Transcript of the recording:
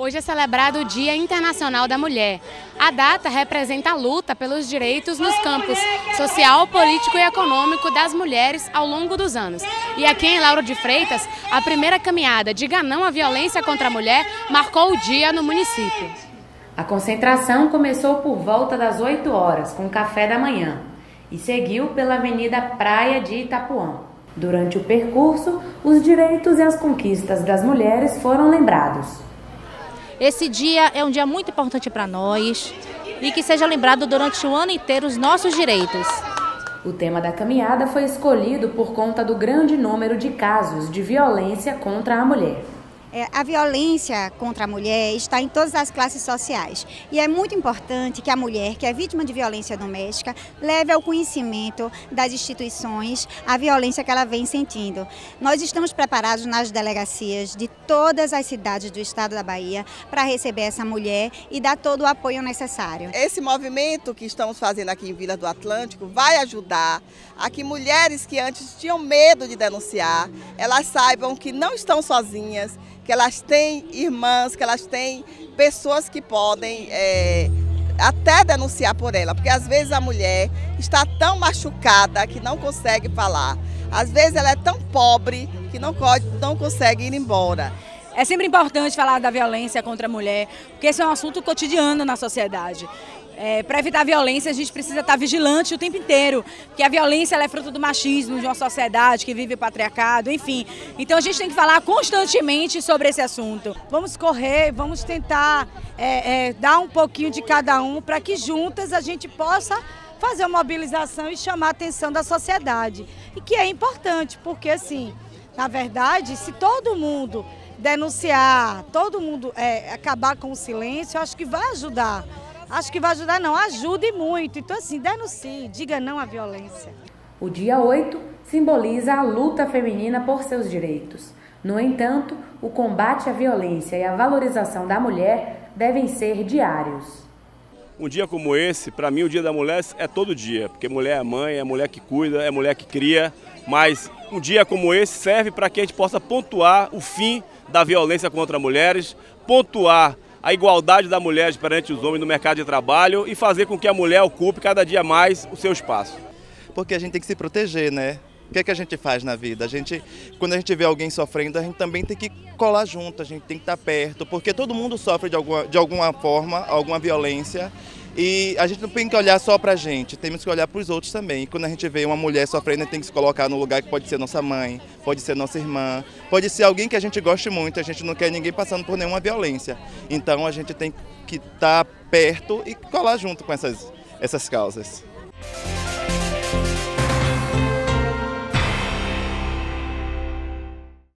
Hoje é celebrado o Dia Internacional da Mulher. A data representa a luta pelos direitos nos campos social, político e econômico das mulheres ao longo dos anos. E aqui em Lauro de Freitas, a primeira caminhada Diga Não à Violência contra a Mulher marcou o dia no município. A concentração começou por volta das 8 horas, com café da manhã, e seguiu pela Avenida Praia de Itapuã. Durante o percurso, os direitos e as conquistas das mulheres foram lembrados. Esse dia é um dia muito importante para nós e que seja lembrado durante o ano inteiro os nossos direitos. O tema da caminhada foi escolhido por conta do grande número de casos de violência contra a mulher. É, a violência contra a mulher está em todas as classes sociais e é muito importante que a mulher que é vítima de violência doméstica leve ao conhecimento das instituições a violência que ela vem sentindo. Nós estamos preparados nas delegacias de todas as cidades do estado da Bahia para receber essa mulher e dar todo o apoio necessário. Esse movimento que estamos fazendo aqui em Vila do Atlântico vai ajudar a que mulheres que antes tinham medo de denunciar, elas saibam que não estão sozinhas que elas têm irmãs, que elas têm pessoas que podem é, até denunciar por ela, porque às vezes a mulher está tão machucada que não consegue falar. Às vezes ela é tão pobre que não, pode, não consegue ir embora. É sempre importante falar da violência contra a mulher, porque esse é um assunto cotidiano na sociedade. É, para evitar a violência, a gente precisa estar vigilante o tempo inteiro, porque a violência é fruto do machismo de uma sociedade que vive patriarcado, enfim. Então a gente tem que falar constantemente sobre esse assunto. Vamos correr, vamos tentar é, é, dar um pouquinho de cada um para que juntas a gente possa fazer uma mobilização e chamar a atenção da sociedade. E que é importante, porque assim, na verdade, se todo mundo denunciar, todo mundo é, acabar com o silêncio, acho que vai ajudar. Acho que vai ajudar não, ajude muito. Então assim, denuncie, diga não à violência. O dia 8 simboliza a luta feminina por seus direitos. No entanto, o combate à violência e a valorização da mulher devem ser diários. Um dia como esse, para mim o Dia da Mulher é todo dia, porque mulher é mãe, é mulher que cuida, é mulher que cria, mas um dia como esse serve para que a gente possa pontuar o fim da violência contra mulheres, pontuar a igualdade da mulher perante os homens no mercado de trabalho e fazer com que a mulher ocupe cada dia mais o seu espaço. Porque a gente tem que se proteger, né? O que, é que a gente faz na vida? A gente, quando a gente vê alguém sofrendo, a gente também tem que colar junto, a gente tem que estar perto, porque todo mundo sofre de alguma, de alguma forma, alguma violência. E a gente não tem que olhar só para a gente, temos que olhar para os outros também. E quando a gente vê uma mulher sofrendo, a gente tem que se colocar no lugar que pode ser nossa mãe, pode ser nossa irmã, pode ser alguém que a gente goste muito, a gente não quer ninguém passando por nenhuma violência. Então a gente tem que estar tá perto e colar junto com essas, essas causas.